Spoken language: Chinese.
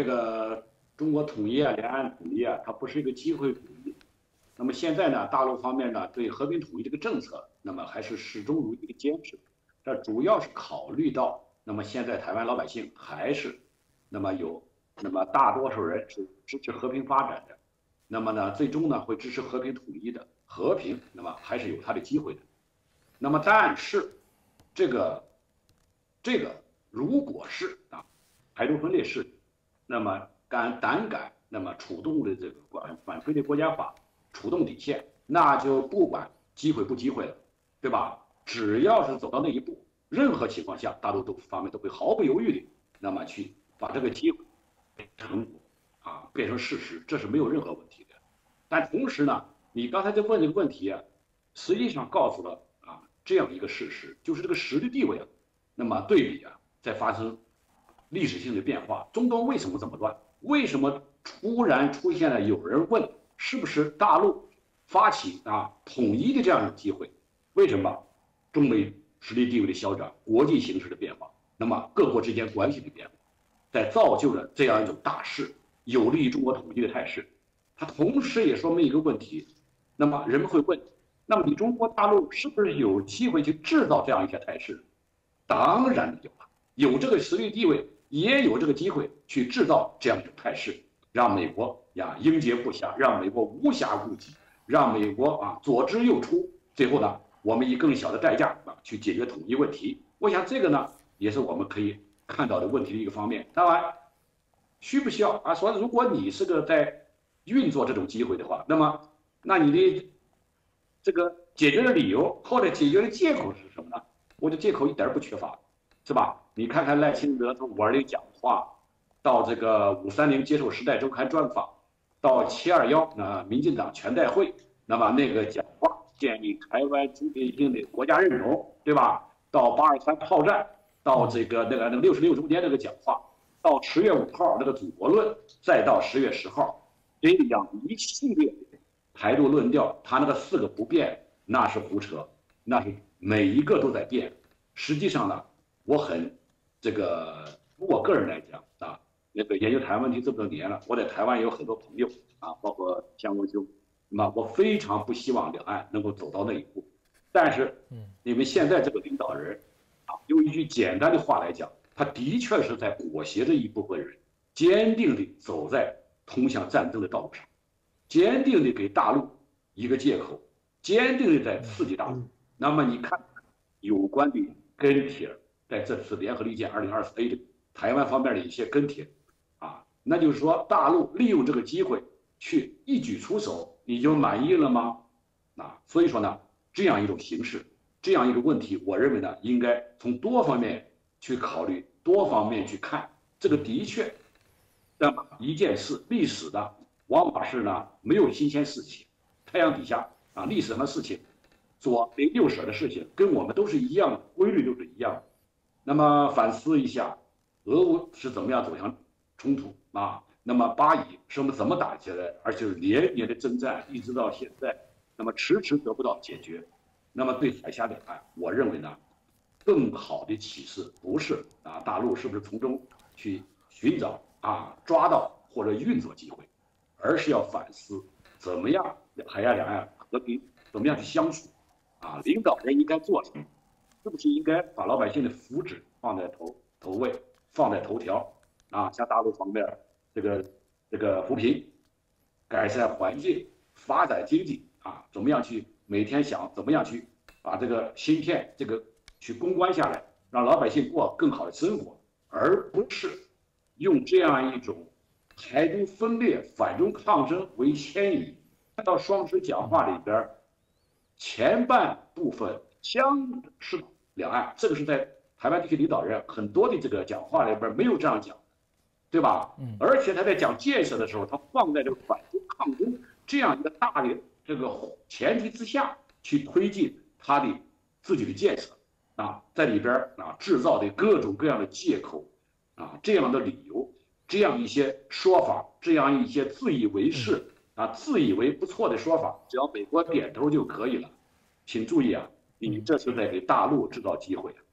这个中国统一啊，两岸统一啊，它不是一个机会主义。那么现在呢，大陆方面呢对和平统一这个政策，那么还是始终如一的坚持。这主要是考虑到，那么现在台湾老百姓还是，那么有那么大多数人是支持和平发展的，那么呢，最终呢会支持和平统一的和平，那么还是有它的机会的。那么但是，这个这个如果是啊，台独分裂是，那么敢胆敢那么触动的这个反反推的国家法。触动底线，那就不管机会不机会了，对吧？只要是走到那一步，任何情况下，大陆都方面都会毫不犹豫的，那么去把这个机会成果啊变成事实，这是没有任何问题的。但同时呢，你刚才在问这个问题啊，实际上告诉了啊这样一个事实，就是这个实力地位啊，那么对比啊在发生历史性的变化。中东为什么这么乱？为什么突然出现了有人问？是不是大陆发起啊统一的这样一种机会？为什么中美实力地位的消长、国际形势的变化，那么各国之间关系的变化，在造就了这样一种大势，有利于中国统一的态势。它同时也说明一个问题：那么人们会问，那么你中国大陆是不是有机会去制造这样一些态势？当然有了，有这个实力地位，也有这个机会去制造这样一种态势，让美国。呀，应接不暇，让美国无暇顾及，让美国啊左支右出，最后呢，我们以更小的代价啊去解决统一问题。我想这个呢，也是我们可以看到的问题的一个方面。当然，需不需要啊？说如果你是个在运作这种机会的话，那么那你的这个解决的理由或者解决的借口是什么呢？我的借口一点儿不缺乏，是吧？你看看赖清德从五二零讲话到这个五三零接受《时代周刊》专访。到七二幺那，民进党全代会，那么那个讲话建立台湾主体性的国家认同，对吧？到八二三炮战，到这个那个那个六十六周年那个讲话，到十月五号那个祖国论，再到十月十号，这样一系列台独论调，他那个四个不变，那是胡扯，那是每一个都在变。实际上呢，我很这个，从我个人来讲啊。那个研究台湾问题这么多年了，我在台湾也有很多朋友啊，包括江文修，那么我非常不希望两岸能够走到那一步。但是，嗯，你们现在这个领导人，啊，用一句简单的话来讲，他的确是在裹挟着一部分人，坚定地走在通向战争的道路上，坚定地给大陆一个借口，坚定地在刺激大陆。那么你看，有关的跟帖，在这次联合利剑二零二四 A 的台湾方面的一些跟帖。啊那就是说，大陆利用这个机会去一举出手，你就满意了吗？啊，所以说呢，这样一种形式，这样一个问题，我认为呢，应该从多方面去考虑，多方面去看。这个的确，那么一件事，历史的往往是呢没有新鲜事情，太阳底下啊，历史上的事情，左邻右舍的事情，跟我们都是一样的，规律都是一样的。那么反思一下，俄乌是怎么样走向冲突？啊，那么巴以是我们怎么打起来，而且是连年的征战，一直到现在，那么迟迟得不到解决。那么对海峡两岸，我认为呢，更好的启示不是啊，大陆是不是从中去寻找啊，抓到或者运作机会，而是要反思怎么样海峡两岸和平，怎么样去相处，啊，领导人应该做什么，是不是应该把老百姓的福祉放在头头位，放在头条？啊，像大陆方面，这个这个扶贫、改善环境、发展经济啊，怎么样去每天想怎么样去把这个芯片这个去攻关下来，让老百姓过更好的生活，而不是用这样一种台独分裂、反中抗争为牵引。看到双十讲话里边前半部分将是两岸，这个是在台湾地区领导人很多的这个讲话里边没有这样讲。对吧？嗯，而且他在讲建设的时候，他放在这个反攻抗攻这样一个大的这个前提之下去推进他的自己的建设啊，在里边啊制造的各种各样的借口啊，这样的理由，这样一些说法，这样一些自以为是啊，自以为不错的说法，只要美国点头就可以了。请注意啊，你这是在给大陆制造机会啊。